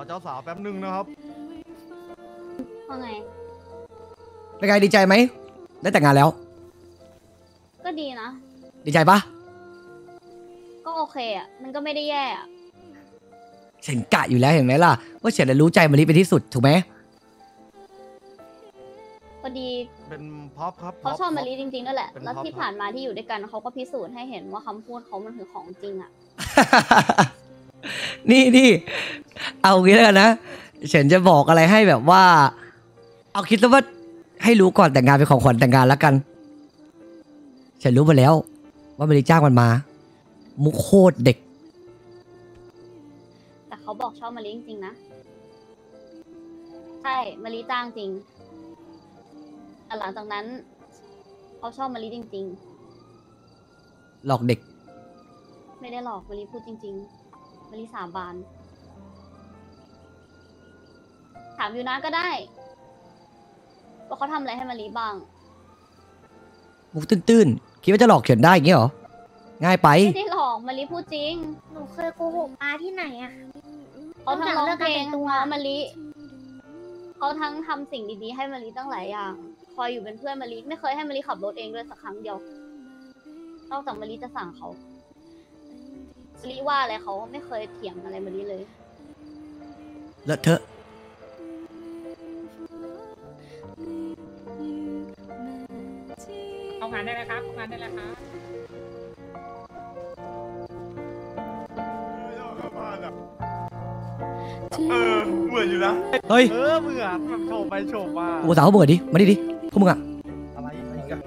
อเจ้าสาวแป๊บหนึ่งนะครับ ว่าไง เป็นไงดีใจไหม ได้แต่งงานแล้ว ก็ดีนะ ดีใจปะก็โอเคอะ มันก็ไม่ได้แย่อะเฉินกะอยู่แล้วเห็นไหมล่ะ ว่าเฉินน่ะรู้ใจมาริเป็นที่สุดถูกไหมพอดีเป็นพ็อปครับเขาชอบพ็มารีจริงๆนั่นแหละเป็นแล้วพ็อปที่ผ่านมาที่อยู่ด้วยกันเขาก็พิสูจน์ให้เห็นว่าคำพูดเขามันคือของจริงอะ นี่นี่เอางี้แล้วกันนะเฉินจะบอกอะไรให้แบบว่า เอาคิดซะว่าให้รู้ก่อนแต่งงานเป็นของขวัญแต่งงานแล้วกันเฉินรู้มาแล้ว ว่ามาริจ้างมันมา มุกโคตรเด็ก แต่เขาบอกชอบมารีจริงๆนะ ใช่มารีจ้างจริงแต่หลังจากนั้น เขาชอบมารีจริงหลอกเด็กๆไม่ได้หลอกมารีพูดจริง ๆ มารีสาบาน ถามอยู่นะก็ได้ ว่าเขาทำอะไรให้มารีบ้าง มุกตื้นๆ คิดว่าจะหลอกเฉินได้อย่างงี้เหรอ ง่ายไป ไม่ได้หลอกมารีพูดจริงหนูเคยโกหกมาที่ไหนอะเขาทั้งร้องเพลงนอกจากเรื่องการแต่งตัวง้อมะลิเขาทั้งทำสิ่งดีๆให้มะลิตั้งหลายอย่าง คอยอยู่เป็นเพื่อนมะลิไม่เคยให้มะลิขับรถเองด้วยสักครั้งเดียวนอกจากมะลิจะสั่งเขามะ ลิว่าอะไรเขาไม่เคยเถียงอะไรมะลิเลย เลอะเทอะเข้างานได้แล้วครับเข้างานได้แล้วครับ เออเหมือนอยู่นะ เฮ้ยเออเหมือนแบบโฉบไปโฉบมาโอ้สาวเขาเบิดดิมาดิดิพวกมึงอะอะไรอีกอะ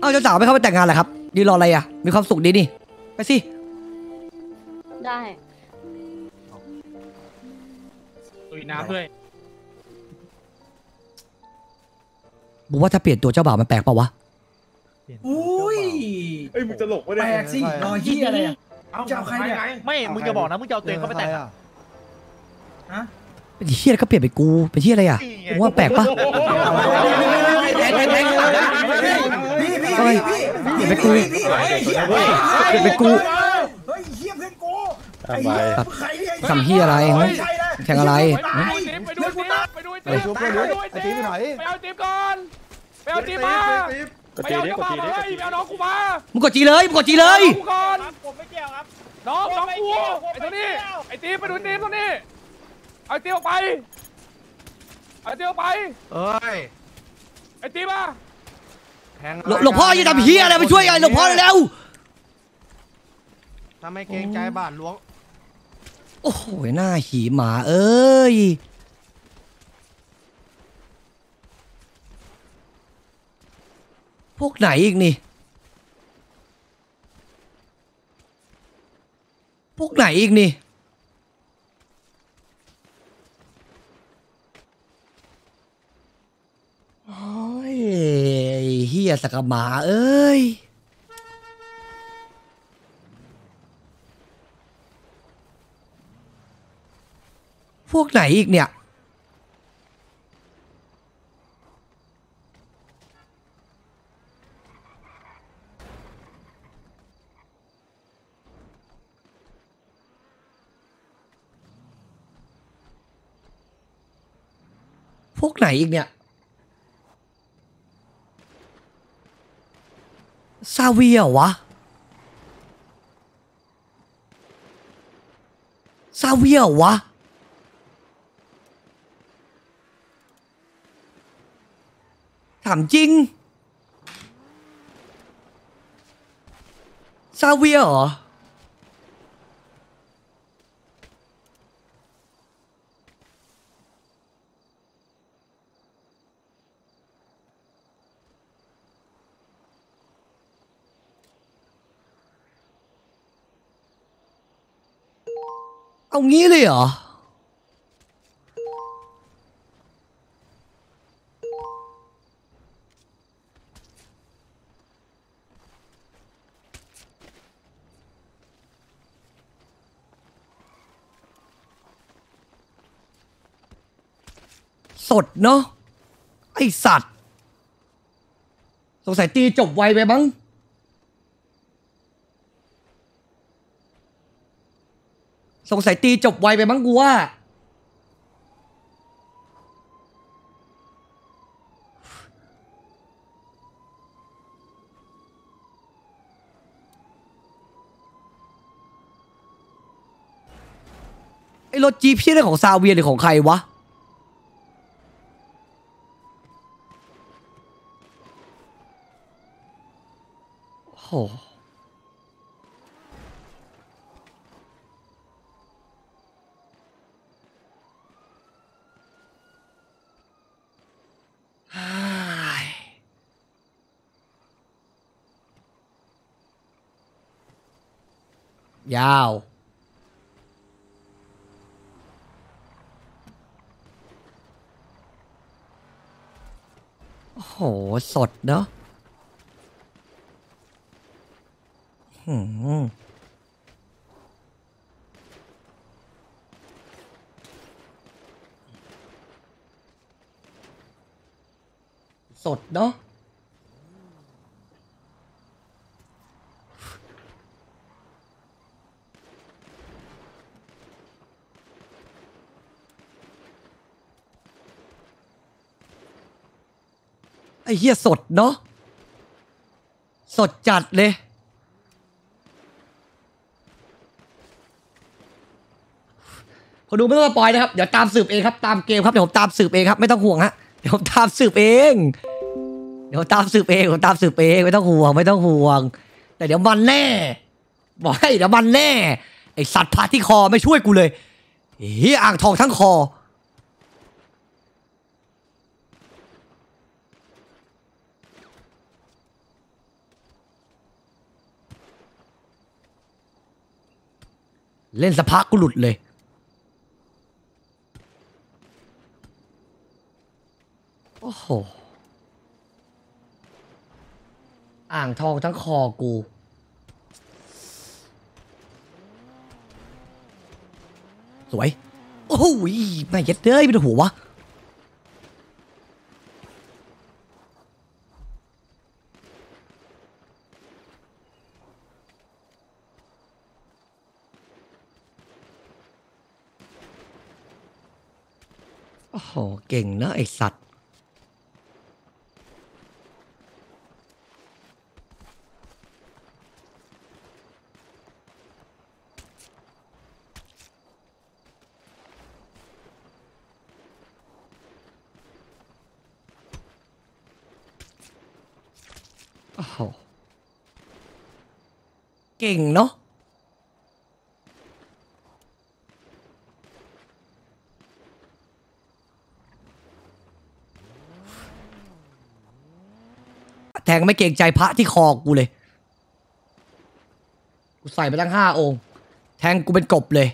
เอาเจ้าสาวไม่เข้าไปแต่งงานเหรอครับ ยืนรออะไรอะมีความสุขดีนี่ไปสิ ได้ตุยน้ำด้วยบูว่าถ้าเปลี่ยนตัวเจ้าบ่าวมันแปลกเปล่าวะ อุ้ยเอ้ยมึงจะหลกวะแปเนี่ยลกสิรอเฮียอะไรอะ จะเอาใครเนี่ยไม่ มึงจะบอกนะ มึงจะเอาตัวเองเข้าไปแต่งอะฮะเป็นเฮียแล้วก็เปลี่ยนเป็นกู เป็นเฮียอะไรอะกูว่าแปลกปะพี่พี่ เฮ้ย พี่เปลี่ยนเป็นกูพี่เฮ้ยเฮียเปลี่ยนเป็นกูเฮ้ยเฮียเพื่อนกูไอ้เฮียใครเนี่ยทำเฮียอะไรไม่ฮะใช่นะแข่งอะไรไปดูติ๊บไปดูติ๊บไปดูติ๊บชุบไปดูไอ้ตีไปไหนไปเอาติ๊บก่อนไปเอาติ๊บมาไปเอาเจ้าบ่าวมาเฮ้ยไปเอาน้องกูมามึงกดจีเลยมึงกดจีเลยกูก่อนผมไม่เกี่ยวครับน้องน้องกูไอ้ตัวนี้ไอ้ติ๊บไปดูติ๊บตัวนี้เอาติ๊บออกไปเอาติ๊บออกไปเอ้ยไอ้ติ๊บอะแทง หลวงหลวงพ่ออย่าทำเฮียอะไรไปช่วยกันหลวงพ่อเร็วถ้าไม่เกรงใจบาทหลวง โอ้โหหน้าหีหมาเอ้ยพวกไหนอีกนี่ พวกไหนอีกนี่ โอ้ยเฮี ยสกกะหมาเอ้ย พวกไหนอีกเนี่ย พวกไหนอีกเนี่ย ซาเวียเหรอวะซาเวียเหรอวะถามจริงซาเวียเหรอ เอางี้เลยเหรอ สดเนาะไอสัตว์ สงสัยตีจบไวไปมั้ง สงสัยตีจบไวไปมั้งกูว่า ไอ้รถจีพี่ได้ของซาเวียหรือของใครวะโอ้ ยาว โอ้โห สดเนอะหืมสดเนาะ ไอ้เหี้ยสดเนาะสดจัดเลย คนดูไม่ต้องสปอยนะครับ เดี๋ยวตามสืบเองครับ ตามเกมครับ เดี๋ยวผมตามสืบเองครับ ไม่ต้องห่วงฮะ เดี๋ยวผมตามสืบเอง เดี๋ยวตามสืบเอง ผมตามสืบเอง ไม่ต้องห่วง ไม่ต้องห่วง แต่เดี๋ยวมันแน่ บอกให้เดี๋ยวมันแน่ ไอสัตว์พาที่คอไม่ช่วยกูเลยเฮียอ่างทองทั้งคอ เล่นสะพักกูหลุดเลย โอ้โห อ่างทองทั้งคอกูสวย โอ้โหไม่เย็ดเลยเป็นหัววะ โอ้โห เก่งนะไอสัตว์ เก่งเนาะ งไม่เกรงใจพระที่คอกูเลย กูใส่ไปตั้งห้าองค์ แทงกูเป็นกบเลย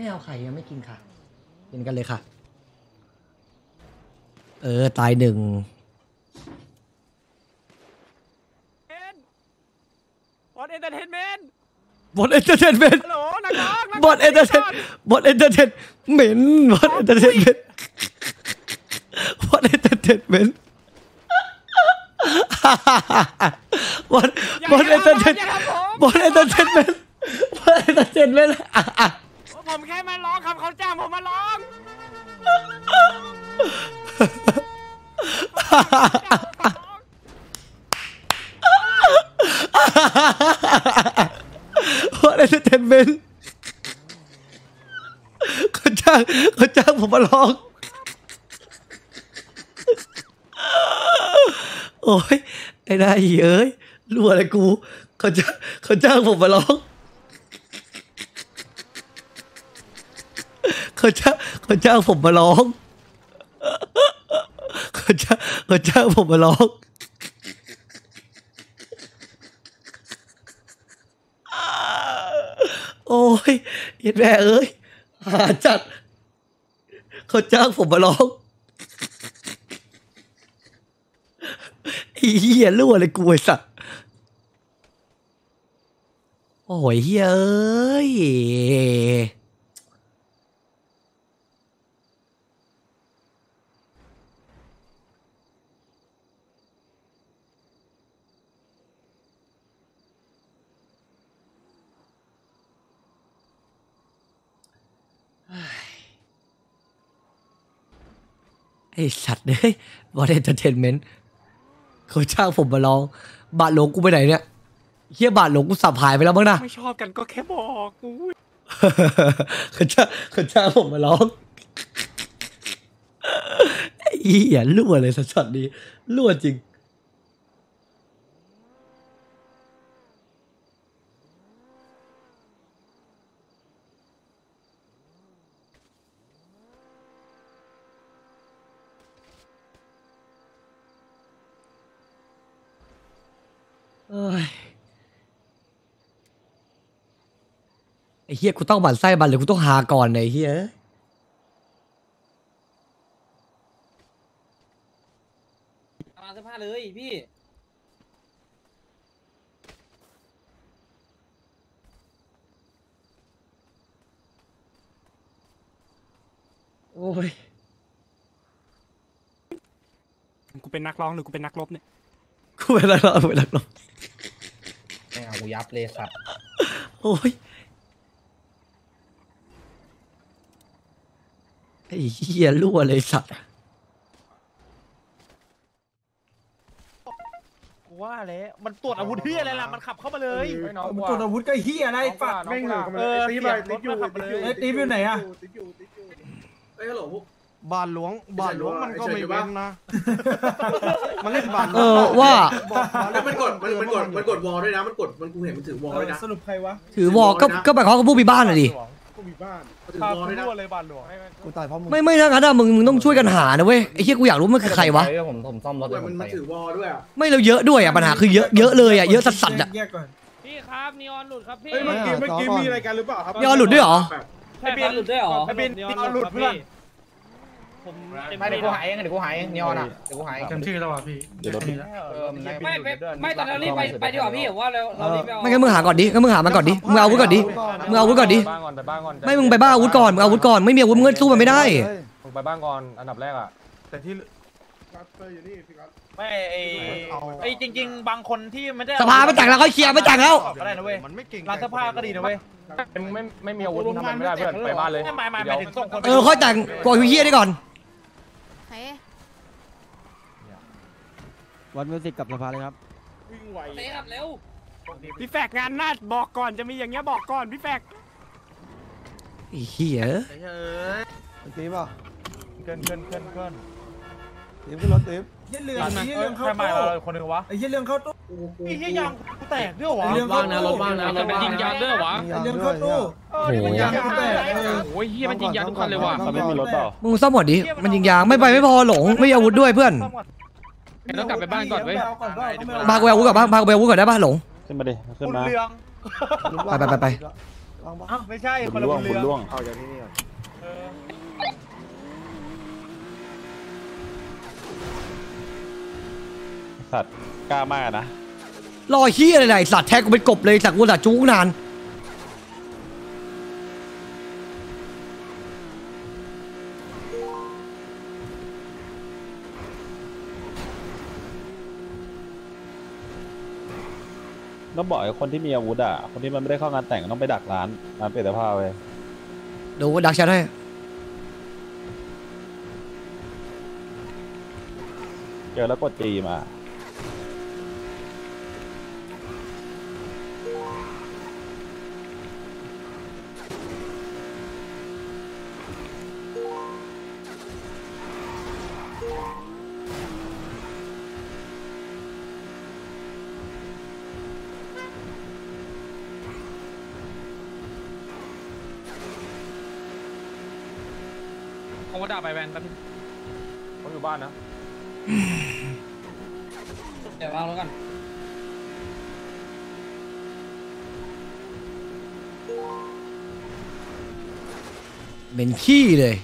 ไม่เอาไข่ยังไม่กินค่ะ กินกันเลยค่ะ เออ ตายหนึ่งบอลเอนเตอร์เทนเมนต์บอดเอนเตอร์เทนเมนต์ฮัลโหลนักร้องนักบอดเอนเตอร์เทนบอดเอนเตอร์เทนเมนต์บอดเอนเตอร์เทนเมนต์บอดเอนเตอร์เทนเมนต์บอดบอดเอนเตอร์เทนอย่าทำผมบอดเอนเตอร์เทนเมนต์บอด entertainment ผมแค่มาร้องครับเขาจ้างผมมาร้องบอด entertainment เขาจ้างเขาจ้างผมมาร้อง โอ้ยไอ้นายเอ้ยรู้อะไรกูเขาจ้างเขาจ้างผมมาร้อง เขาจ้างเขาจ้างผมมาร้องเขาจ้างเขาจ้างผมมาร้องโอ้ยเย็ดแม่เอ้ยหาจัดเขาจ้างผมมาร้องเหี้ยรั่วเลยกูไอ้สัสโอ้ยเฮ้ย ไอสัตว์เฮ้ยบอลเอนเตอร์เทนเมนต์เขาจ้างผมมาร้อง บาทหลงกูไปไหนเนี่ยเฮียบาทหลงกูสับหายไปแล้วมั้งนะไม่ชอบกันก็แค่บอกกูเขาจ้างเขาจ้างผมมาร้องไอ้เหี้ยรั่วเลยสัตว์นี้รั่วจริง เอ้ยไอ้เฮียกูต้องบั่นไส้บันหรือกูต้องหาก่อนเนี่ยไอ้เฮียมาเสื้อผ้าเลยพี่โอ้ย กูเป็นนักร้องหรือกูเป็นนักรบเนี่ย กูเป็นนักร้องกูเป็นนักร้องไม่เอากูยับเลยสัตว์โอ้ยไอ้เฮียรั่วเลยสัตว์กูว่าแล้วมันตรวจอาวุธเฮียอะไรล่ะมันขับเข้ามาเลยมึงกดอาวุธก็เฮียอะไรฝัดแม่งเหลือเออเสียบรถมาขับมาเลยไอ้ตีฟอยู่ไหนอะ บาทหลวงบาทหลวงมันก็ไม่เว้นนะ มันเล่นบาทหลวงเออว่า บอกบาทหลวงมันกดมันมันกดมันกดวอลด้วยนะ มันกดมันกูเห็นมันถือวอลด้วยนะ สรุปใครวะถือวอลก็ก็หมายความว่าพวกมีบ้านอะดิ กูมีบ้านมันถือขับวอลด้วยนะ รั่วเลยบาทหลวงกูตายเพราะมึงไม่ไม่ถ้างั้นอะมึงมึงต้องช่วยกันหานะเว้ยไอ้เฮียกูอยากรู้มันคือใครวะ ผมผมซ่อมรถมันมันถือวอลด้วยอะไม่เราเยอะด้วยอะปัญหาคือเยอะเยอะเลยอะเยอะสัสๆอะแยกก่อนพี่ครับนีออนหลุดครับพี่เฮ้ยเมื่อกี้เมื่อกี้มีอะไรกันหรือเปล่าครับมีออนหลุดด้วยเหรอไอบินหลุดด้วยเหรอไอ้บินนีออนหลุดเพื่อน ผมไม่เดี๋ยวกูหายเองเดี๋ยวกูหายนีออนอะเดี๋ยวกูหายจำชื่อแล้วว่ะพี่เดี๋ยวรถเออไม่ไม่ไม่ตอนนั้นรีบไปไปดีกว่าพี่ว่าเราเรารีบไปเอาไม่งั้นมึงหาก่อนดิงั้นมึงหามันก่อนดิมึงเอาอาวุธก่อนดิมึงเอาอาวุธก่อนดิบ้านก่อนไปบ้านก่อนไม่มึงไปบ้าอาวุธก่อนมึงเอาอาวุธก่อนไม่มีอาวุธมึงก็สู้มันไม่ได้มึงไปบ้านก่อนอันดับแรกอะแต่ที่ไม่ไอ้ไอ้จริง ๆ บางคนที่ไม่ได้สภาไม่แต่งแล้วค่อยเคลียร์ไม่แต่งแล้วก็ได้นะเว้ยมันไม่เก่งร้านเสื้อผ้าก็ดีนะเว้ยมึงไม่ไม่มีอาวุธมึงทำอะไรไม่ได้เพื่อนไปบ้านเลยไม่หมายหมายหมายถึงส่งคนไปเออค่อยแต่งกดเฮียได้ก่อน วันมิวสิกกับสภาเลยครับ วิ่งไวเตะครับเร็วพี่แฟกงานหน้าบอกก่อนจะมีอย่างเงี้ยบอกก่อนพี่แฟกไอ้เฮียตีป่ะเกินเกินเกินเกินตีขึ้นรถตีเฮียเรื่องร้านไอ้นั้นเฮียเออเรื่องเข้าใครมาตู้เราคนหนึงวะไอ้เฮียเรื่องเข้าตู้ไอ้เฮียยางกูแตกด้วยเหรอวะไอ้เรื่องเข้าตู้รถว่างนะรถว่างนะไอ้เรื่องเข้าตู้เออนี่มันยางกูแตกเออโอ้ยเฮียมันยิงยาทุกคันเลยว่ะเขาไม่มีรถเปล่ามึงซ่อมหมดดิมันยิงยางไม่ไปไม่พอหลงไม่มีอาวุธด้วยเพื่อน ต้องกลับไปบ้านก่อนเว้ยเอาก่อนก็เอาไม่เอาพากูไปอาวุธก่อนบ้างพากูไปอาวุธก่อนได้ป่ะหลง ขึ้นมาดิขึ้นคุณมา เรืองไปไปไปไป ลองบ้างอ้าวไม่ใช่คคุนณละล่วง คุณคุเรืณองล่วงเอาจากที่นี่ก่อนเออสัตว์กล้ามากนะรอเฮียอะไรๆสัตว์แท็กกูเป็นกบเลยสัตว์กูสัตว์จู้นาน ต้องบอกไอ้คนที่มีอาวุธอะ คนที่มันไม่ได้เข้างานแต่งต้องไปดักร้านร้านเปลี่ยนเสื้อผ้าไว้เดี๋ยวกูดักแชทให้ เจอแล้วกดจีมา ดาษไปแวนแป๊บนึงเขาอยู่บ้านนะเดี๋ยววางแล้วกันเป็นขี้เลย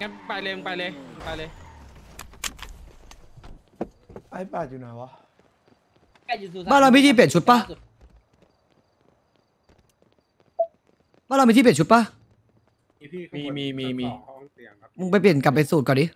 งั้นไปเลยมึงไปเลยไปเลยไอ้แปดอยู่ไหนวะบ้านเรามีที่เปลี่ยนชุดปะบ้านเรามีที่เปลี่ยนชุดปะ มีมีมีมีมึงไปเปลี่ยนกลับไปสูตรก่อนดิ